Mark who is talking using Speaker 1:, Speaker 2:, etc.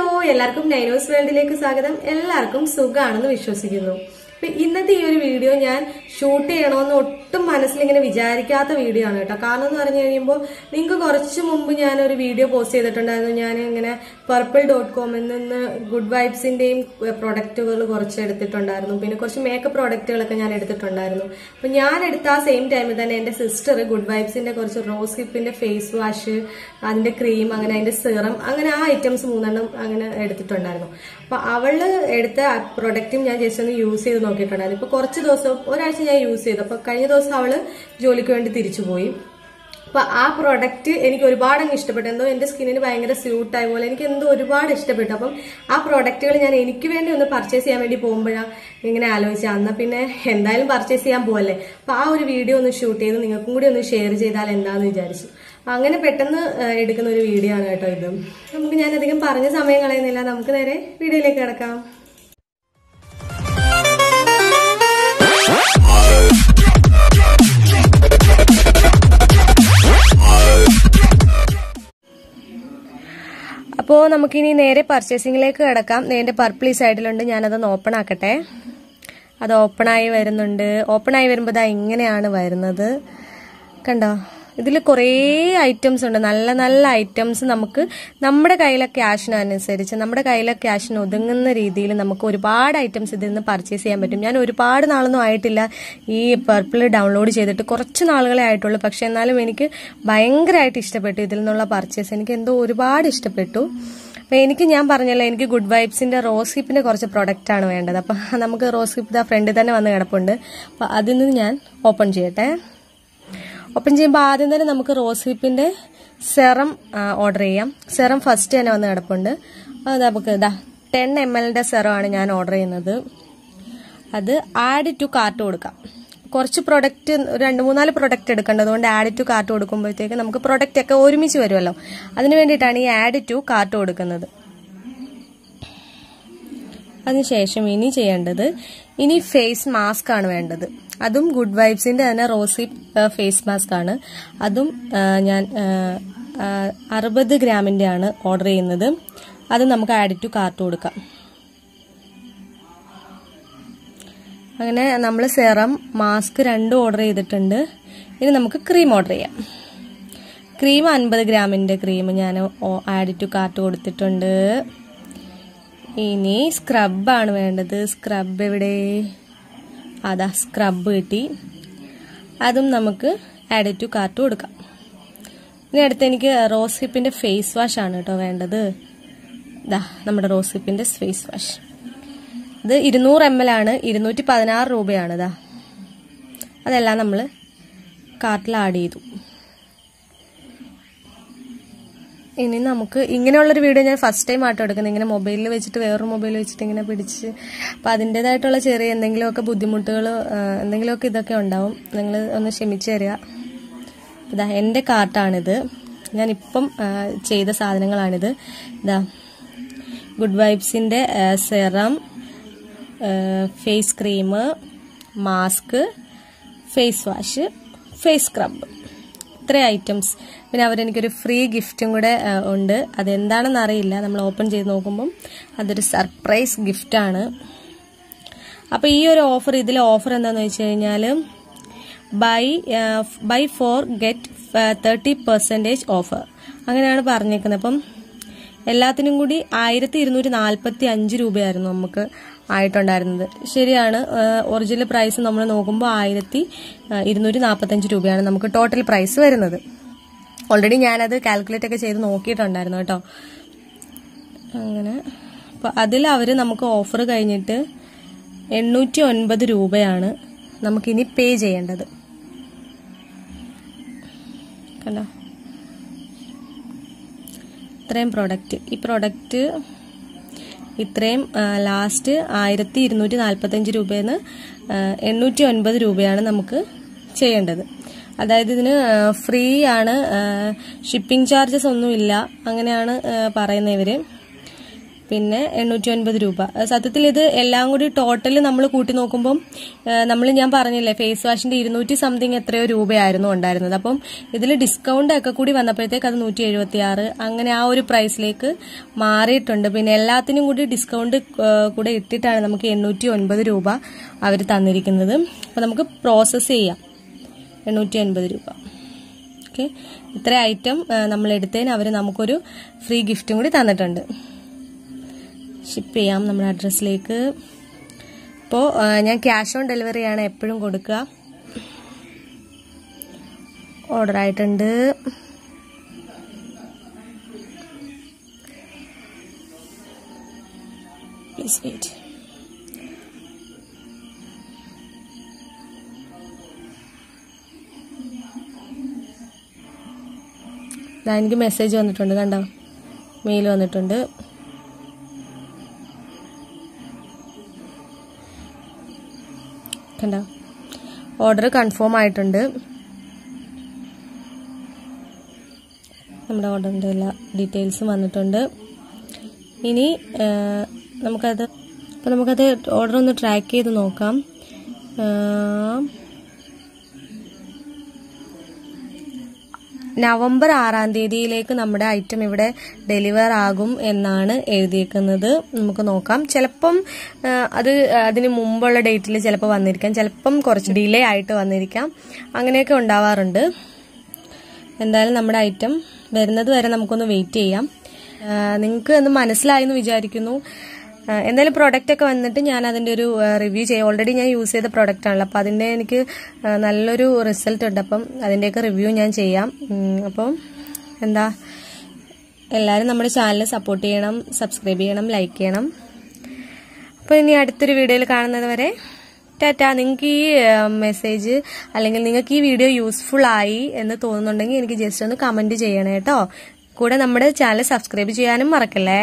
Speaker 1: Hello എല്ലാവർക്കും നൈനോസ് വേൾഡിലേക്ക് സ്വാഗതം. എല്ലാവർക്കും സുഖമാണെന്ന് വിശ്വസിക്കുന്നു. ഇന്നത്തെ ഈ ഒരു വീഡിയോ ഞാൻ ഷൂട്ട് ചെയ്യണമെന്ന് ഒട്ടും മനസ്സിലിങ്ങനെ വിചാരിക്കാത്ത വീഡിയോ ആണ് കേട്ടോ. കാരണം എന്ന് പറഞ്ഞു കഴിയുമ്പോൾ നിങ്ങൾക്ക് കുറച്ച് മുമ്പ് ഒരു വീഡിയോ പോസ്റ്റ് ചെയ്തിട്ടുണ്ടായിരുന്നു. ഞാൻ ഇങ്ങനെ പർപ്പിൾ ഡോട്ട് കോമിൽ നിന്ന് ഗുഡ് വൈബ്സിന്റെയും പ്രൊഡക്റ്റുകൾ കുറച്ച് എടുത്തിട്ടുണ്ടായിരുന്നു. പിന്നെ കുറച്ച് മേക്കപ്പ് പ്രോഡക്റ്റുകളൊക്കെ ഞാൻ എടുത്തിട്ടുണ്ടായിരുന്നു. അപ്പൊ ഞാൻ എടുത്ത ആ സെയിം ടൈമിൽ തന്നെ എന്റെ സിസ്റ്റർ ഗുഡ് വൈബ്സിന്റെ കുറച്ച് റോസ് ഹിപ്പിന്റെ ഫേസ് വാഷ് അതിന്റെ ക്രീം അങ്ങനെ അതിന്റെ സിറം അങ്ങനെ ആ ഐറ്റംസ് മൂന്നെണ്ണം അങ്ങനെ എടുത്തിട്ടുണ്ടായിരുന്നു. അപ്പൊ അവൾ എടുത്ത പ്രൊഡക്റ്റും ഞാൻ ജസ്റ്റ് ഒന്ന് യൂസ് ചെയ്ത് നോക്കിയിട്ടുണ്ടായിരുന്നു ഇപ്പൊ കുറച്ച് ദിവസം ഒരാഴ്ച ഞാൻ യൂസ് ചെയ്തു. അപ്പൊ കഴിഞ്ഞ ദിവസം അവൾ ജോലിക്ക് വേണ്ടി തിരിച്ചു പോയി അപ്പൊ ആ പ്രോഡക്റ്റ് എനിക്ക് ഒരുപാട് അങ്ങ് ഇഷ്ടപ്പെട്ടു. എന്തോ എന്റെ സ്കിന്നിന് ഭയങ്കര സ്യൂട്ട് ആയി പോലെ എനിക്ക് എന്തോ ഒരുപാട് ഇഷ്ടപ്പെട്ടു. അപ്പം ആ പ്രൊഡക്റ്റുകൾ ഞാൻ എനിക്ക് വേണ്ടി ഒന്ന് പർച്ചേസ് ചെയ്യാൻ വേണ്ടി പോകുമ്പോഴാണ് ഇങ്ങനെ ആലോചിച്ച. അന്ന് പിന്നെ എന്തായാലും പർച്ചേസ് ചെയ്യാൻ പോകല്ലേ അപ്പൊ ആ ഒരു വീഡിയോ ഒന്ന് ഷൂട്ട് ചെയ്ത് നിങ്ങൾക്കും കൂടി ഒന്ന് ഷെയർ ചെയ്താൽ എന്താന്ന് വിചാരിച്ചു. അങ്ങനെ പെട്ടെന്ന് എടുക്കുന്ന ഒരു വീഡിയോ ആണ് കേട്ടോ ഇത്. നമുക്ക് ഞാൻ അധികം പറഞ്ഞ സമയം കളയുന്നില്ല. നമുക്ക് നേരെ വീഡിയോയിലേക്ക് കിടക്കാം. അപ്പോൾ നമുക്കിനി നേരെ പർച്ചേസിങ്ങിലേക്ക് കിടക്കാം. നേരെ പർപ്പിൾ ഈ സൈഡിലുണ്ട് ഞാനതൊന്ന് ഓപ്പൺ ആക്കട്ടെ. അത് ഓപ്പണായി വരുന്നുണ്ട്. ഓപ്പണായി വരുമ്പോൾ ഇതാ ഇങ്ങനെയാണ് വരുന്നത്. കണ്ടോ? ഇതിൽ കുറേ ഐറ്റംസ് ഉണ്ട്. നല്ല നല്ല ഐറ്റംസ് നമുക്ക് നമ്മുടെ കയ്യിലെ ക്യാഷിനനുസരിച്ച് നമ്മുടെ കയ്യിലെ ക്യാഷിന് ഒതുങ്ങുന്ന രീതിയിൽ നമുക്ക് ഒരുപാട് ഐറ്റംസ് ഇതിൽ നിന്ന് പർച്ചേസ് ചെയ്യാൻ പറ്റും. ഞാൻ ഒരുപാട് നാളൊന്നും ആയിട്ടില്ല ഈ പർപ്പിൾ ഡൗൺലോഡ് ചെയ്തിട്ട് കുറച്ച് നാളുകളെ ആയിട്ടുള്ളൂ. പക്ഷെ എന്നാലും എനിക്ക് ഭയങ്കരമായിട്ട് ഇഷ്ടപ്പെട്ടു ഇതിൽ നിന്നുള്ള പർച്ചേസ് എനിക്ക് എന്തോ ഒരുപാട് ഇഷ്ടപ്പെട്ടു. അപ്പം എനിക്ക് ഞാൻ പറഞ്ഞല്ലോ എനിക്ക് ഗുഡ് വൈബ്സിന്റെ റോസ് ഹിപ്പിന്റെ കുറച്ച് പ്രൊഡക്റ്റാണ് വേണ്ടത്. അപ്പം നമുക്ക് റോസ് ഹിപ്പ് ഫ്രണ്ടിൽ തന്നെ വന്ന് കിടപ്പുണ്ട്. അപ്പം അതിൽ നിന്ന് ഞാൻ ഓപ്പൺ ചെയ്യട്ടെ. ഓപ്പൺ ചെയ്യുമ്പോൾ ആദ്യം തന്നെ നമുക്ക് റോസ് ഹിപ്പിന്റെ സെറം ഓർഡർ ചെയ്യാം. സെറം ഫസ്റ്റ് തന്നെ വന്ന് കിടപ്പുണ്ട്. അത് നമുക്ക് ഇതാ ടെൻ എം എല്ലിന്റെ സെറം ആണ് ഞാൻ ഓർഡർ ചെയ്യുന്നത്. അത് ആഡ് ടു കാർട്ട് കൊടുക്കാം. കുറച്ച് പ്രൊഡക്റ്റ് രണ്ട് മൂന്നാൽ പ്രൊഡക്റ്റ് എടുക്കേണ്ടത് അതുകൊണ്ട് ആഡ് ടു കാർട്ട് കൊടുക്കുമ്പോഴത്തേക്ക് നമുക്ക് പ്രൊഡക്റ്റ് ഒക്കെ ഒരുമിച്ച് വരുമല്ലോ. അതിന് വേണ്ടിയിട്ടാണ് ഈ ആഡ് ടു കാർട്ട് കൊടുക്കുന്നത്. അതിനുശേഷം ഇനി ചെയ്യേണ്ടത് ഇനി ഫേസ് മാസ്ക് ആണ് വേണ്ടത്. അതും ഗുഡ് വൈബ്സിന്റെ തന്നെ റോസി ഫേസ് മാസ്ക് ആണ്. അതും ഞാൻ അറുപത് ഗ്രാമിന്റെ ആണ് ഓർഡർ ചെയ്യുന്നത്. അത് നമുക്ക് ആഡ് ടു കാർട്ട് കൊടുക്കാം. അങ്ങനെ നമ്മൾ സെറം മാസ്ക് രണ്ടും ഓർഡർ ചെയ്തിട്ടുണ്ട്. ഇനി നമുക്ക് ക്രീം ഓർഡർ ചെയ്യാം. ക്രീം അൻപത് ഗ്രാമിന്റെ ക്രീം ഞാൻ ആഡ് ടു കാർട്ട് കൊടുത്തിട്ടുണ്ട്. ഇനി സ്ക്രബാണ് വേണ്ടത്. സ്ക്രബ് എവിടെ? അതാ സ്ക്രബ് കിട്ടി. അതും നമുക്ക് ആഡ് ടു കാർട്ട് കൊടുക്കാം. ഇനി അടുത്ത് എനിക്ക് റോസ് ഹിപ്പിന്റെ ഫേസ് വാഷ് ആണ് കേട്ടോ വേണ്ടത്. ഇതാ നമ്മുടെ റോസ് ഹിപ്പിന്റെ ഫേസ് വാഷ് ഇത് ഇരുന്നൂറ് എം എൽ ആണ് ഇരുന്നൂറ്റി പതിനാറ് രൂപയാണ് ഇതാ അതെല്ലാം നമ്മൾ കാർട്ടിൽ ആഡ് ചെയ്തു. ഇനി നമുക്ക് ഇങ്ങനെയുള്ളൊരു വീഡിയോ ഞാൻ ഫസ്റ്റ് ടൈം ആട്ടോ എടുക്കുന്നത്. ഇങ്ങനെ മൊബൈലിൽ വെച്ചിട്ട് വേറൊരു മൊബൈൽ വെച്ചിട്ട് ഇങ്ങനെ പിടിച്ച്. അപ്പം അതിന്റെതായിട്ടുള്ള ചെറിയ എന്തെങ്കിലുമൊക്കെ ബുദ്ധിമുട്ടുകൾ എന്തെങ്കിലുമൊക്കെ ഇതൊക്കെ ഉണ്ടാവും. നിങ്ങൾ ഒന്ന് ക്ഷമിച്ചു തരിക. ഇതാ എന്റെ കാർട്ടാണിത് ഞാനിപ്പം ചെയ്ത സാധനങ്ങളാണിത്. ഇതാ good വൈബ്സിന്റെ serum face cream mask face wash face scrub ഇത്രയും ഐറ്റംസ് പിന്നെ അവരെനിക്കൊരു ഫ്രീ ഗിഫ്റ്റും കൂടെ ഉണ്ട്. അതെന്താണെന്ന് അറിയില്ല. നമ്മൾ ഓപ്പൺ ചെയ്ത് നോക്കുമ്പം അതൊരു സർപ്രൈസ് ഗിഫ്റ്റാണ് അപ്പോൾ ഈ ഒരു ഓഫർ ഇതിലെ ഓഫർ എന്താണെന്ന് വെച്ച് കഴിഞ്ഞാൽ buy buy four get thirty percentage offer അങ്ങനെയാണ് പറഞ്ഞേക്കുന്നത്. അപ്പം എല്ലാത്തിനും കൂടി ആയിരത്തി ഇരുന്നൂറ്റി നാൽപ്പത്തി അഞ്ച് രൂപയായിരുന്നു നമുക്ക് ആയിട്ടുണ്ടായിരുന്നത്. ശരിയാണ് ഒറിജിനൽ പ്രൈസ് നമ്മൾ നോക്കുമ്പോൾ ആയിരത്തി ഇരുന്നൂറ്റി നാൽപ്പത്തഞ്ച് രൂപയാണ് നമുക്ക് ടോട്ടൽ പ്രൈസ് വരുന്നത്. ഓൾറെഡി ഞാനത് കാൽക്കുലേറ്റ് ഒക്കെ ചെയ്ത് നോക്കിയിട്ടുണ്ടായിരുന്നു കേട്ടോ. അങ്ങനെ അപ്പോൾ അതിൽ അവർ നമുക്ക് ഓഫർ കഴിഞ്ഞിട്ട് എണ്ണൂറ്റി ഒൻപത് രൂപയാണ് നമുക്കിനി പേ ചെയ്യേണ്ടത്. കണ്ടോ? ഇത്രയും പ്രോഡക്റ്റ് ഈ പ്രോഡക്റ്റ് ഇത്രയും ലാസ്റ്റ് ആയിരത്തി ഇരുന്നൂറ്റി നാൽപ്പത്തഞ്ച് രൂപയിൽ നിന്ന് എണ്ണൂറ്റി ഒൻപത് രൂപയാണ് നമുക്ക് ചെയ്യേണ്ടത്. അതായത് ഇതിന് ഫ്രീ ആണ് ഷിപ്പിംഗ് ചാർജസ് ഒന്നുമില്ല അങ്ങനെയാണ് പറയുന്നത് പിന്നെ എണ്ണൂറ്റി ഒൻപത് രൂപ സത്യത്തിൽ ഇത് എല്ലാം കൂടി ടോട്ടൽ നമ്മൾ കൂട്ടി നോക്കുമ്പം നമ്മൾ ഞാൻ പറഞ്ഞില്ലേ ഫേസ് വാഷിന്റെ ഇരുന്നൂറ്റി സംതിങ് എത്രയോ രൂപയായിരുന്നു ഉണ്ടായിരുന്നത്. അപ്പം ഇതിൽ ഡിസ്കൗണ്ട് ഒക്കെ കൂടി വന്നപ്പോഴത്തേക്ക് അത് നൂറ്റി എഴുപത്തി ആറ് അങ്ങനെ ആ ഒരു പ്രൈസിലേക്ക് മാറിയിട്ടുണ്ട്. പിന്നെ എല്ലാത്തിനും കൂടി ഡിസ്കൗണ്ട് കൂടെ ഇട്ടിട്ടാണ് നമുക്ക് എണ്ണൂറ്റി ഒൻപത് രൂപ അവർ തന്നിരിക്കുന്നത്. അപ്പം നമുക്ക് പ്രോസസ്സ് ചെയ്യാം. എണ്ണൂറ്റി ഒൻപത് രൂപ. ഓക്കെ ഇത്ര ഐറ്റം നമ്മൾ എടുത്തതിന് അവർ നമുക്കൊരു ഫ്രീ ഗിഫ്റ്റും കൂടി തന്നിട്ടുണ്ട്. ഷിപ്പ് ചെയ്യാം നമ്മുടെ അഡ്രസ്സിലേക്ക്. അപ്പോൾ ഞാൻ ക്യാഷ് ഓൺ ഡെലിവറി ആണ് എപ്പോഴും കൊടുക്കുക. ഓർഡർ ആയിട്ടുണ്ട്. എനിക്ക് മെസ്സേജ് വന്നിട്ടുണ്ട് കണ്ടോ? മെയിൽ വന്നിട്ടുണ്ട്. കണ്ടോ? ഓർഡർ കൺഫേം ആയിട്ടുണ്ട്. നമ്മുടെ ഓർഡറിന്റെ എല്ലാ ഡീറ്റെയിൽസും വന്നിട്ടുണ്ട്. ഇനി നമുക്കത് അപ്പോൾ നമുക്കത് ഓർഡർ ഒന്ന് ട്രാക്ക് ചെയ്ത് നോക്കാം. നവംബർ ആറാം തീയതിയിലേക്ക് നമ്മുടെ ഐറ്റം ഇവിടെ ഡെലിവർ ആകും എന്നാണ് എഴുതിയിരിക്കുന്നത് നമുക്ക് നോക്കാം. ചിലപ്പം അത് അതിന് മുമ്പുള്ള ഡേറ്റിൽ ചിലപ്പോൾ വന്നിരിക്കാം. ചിലപ്പം കുറച്ച് ഡിലേ ആയിട്ട് വന്നിരിക്കാം. അങ്ങനെയൊക്കെ ഉണ്ടാവാറുണ്ട്. എന്തായാലും നമ്മുടെ ഐറ്റം വരുന്നത് വരെ നമുക്കൊന്ന് വെയിറ്റ് ചെയ്യാം. നിങ്ങൾക്ക് ഒന്ന് മനസ്സിലായെന്ന് വിചാരിക്കുന്നു. എന്തായാലും പ്രൊഡക്റ്റ് ഒക്കെ വന്നിട്ട് ഞാൻ അതിന്റെ ഒരു റിവ്യൂ ചെയ്യാം. ഓൾറെഡി ഞാൻ യൂസ് ചെയ്ത പ്രൊഡക്റ്റ് ആണല്ലോ. അപ്പോൾ അതിന്റെ എനിക്ക് നല്ലൊരു റിസൾട്ട് ഉണ്ട്. അപ്പം അതിന്റെയൊക്കെ റിവ്യൂ ഞാൻ ചെയ്യാം. അപ്പം എന്താ എല്ലാവരും നമ്മുടെ ചാനൽ സപ്പോർട്ട് ചെയ്യണം സബ്സ്ക്രൈബ് ചെയ്യണം ലൈക്ക് ചെയ്യണം. അപ്പോൾ ഇനി അടുത്തൊരു വീഡിയോയിൽ കാണുന്നത് വരെ ടാറ്റ. നിങ്ങൾക്ക് ഈ മെസ്സേജ് അല്ലെങ്കിൽ നിങ്ങൾക്ക് ഈ വീഡിയോ യൂസ്ഫുൾ ആയി എന്ന് തോന്നുന്നുണ്ടെങ്കിൽ എനിക്ക് ജസ്റ്റ് ഒന്ന് കമന്റ് ചെയ്യണേ കേട്ടോ കൂടെ നമ്മുടെ ചാനൽ സബ്സ്ക്രൈബ് ചെയ്യാനും മറക്കല്ലേ?